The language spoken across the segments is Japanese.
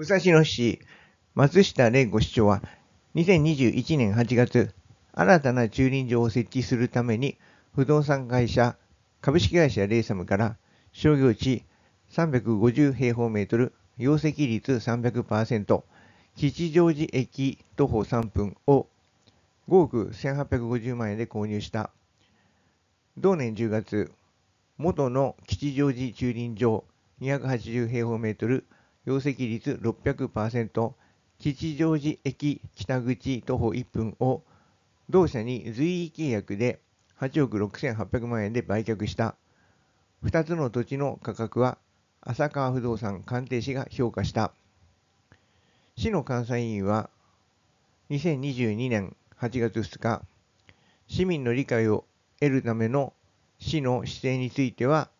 武蔵野市松下玲子市長は2021年8月、新たな駐輪場を設置するために不動産会社株式会社レイサムから商業地350平方メートル、容積率300%、吉祥寺駅徒歩3分を5億1850万円で購入した。同年10月、元の吉祥寺駐輪場280平方メートル、容積率600%、吉祥寺駅北口徒歩1分を同社に随意契約で8億6800万円で売却した。2つの土地の価格は浅川不動産鑑定士が評価した。市の監査委員は2022年8月2日、市民の理解を得るための市の姿勢については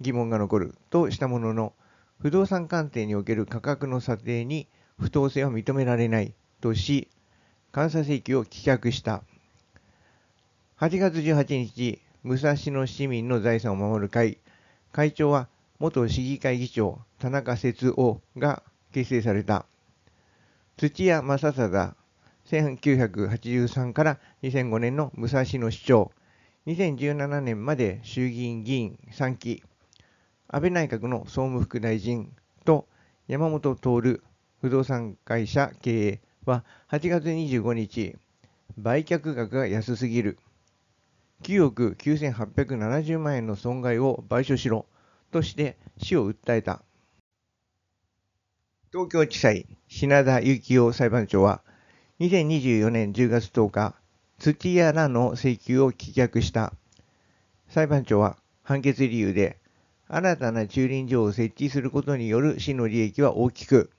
疑問が残るとしたものの、不動産鑑定における価格の査定に不当性は認められないとし、監査請求を棄却した。8月18日、武蔵野市民の財産を守る会、会長は元市議会議長田中節夫が結成された。土屋正貞、1983から2005年の武蔵野市長、2017年まで衆議院議員3期、安倍内閣の総務副大臣と山本徹不動産会社経営は8月25日、売却額が安すぎる。9億9870万円の損害を賠償しろとして市を訴えた。東京地裁品田幸雄裁判長は2024年10月10日、土屋らの請求を棄却した。裁判長は判決理由で、新たな駐輪場を設置することによる市の利益は大きく、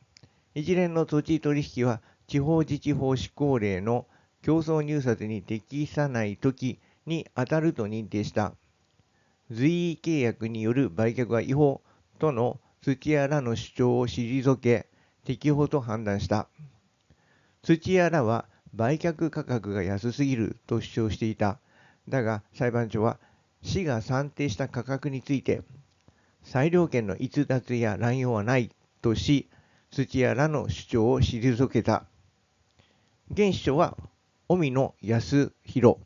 一連の土地取引は地方自治法施行令の競争入札に適さないときに当たると認定した。随意契約による売却は違法との土屋らの主張を退け、適法と判断した。土屋らは売却価格が安すぎると主張していた。だが裁判長は市が算定した価格について裁量権の逸脱や乱用はないとし土屋らの主張を退けた。現市長は尾野康弘。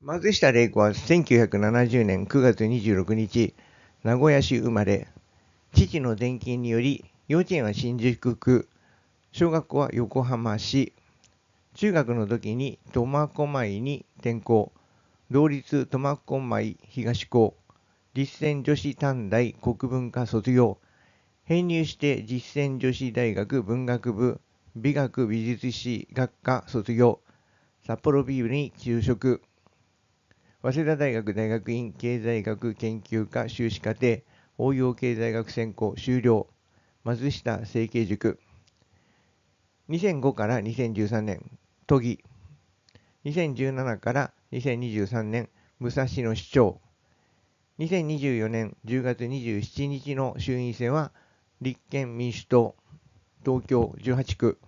松下玲子は1970年9月26日、名古屋市生まれ、父の転勤により幼稚園は新宿区、小学校は横浜市、中学の時に苫小牧に転校、同立苫小牧東高、実践女子短大国文科卒業、編入して実践女子大学文学部美学美術史学科卒業、札幌ビールに就職、早稲田大学大学院経済学研究科修士課程応用経済学専攻修了、松下整形塾。2005から2013年、都議。2017から2023年、武蔵野市長。2024年10月27日の衆院選は、立憲民主党、東京18区。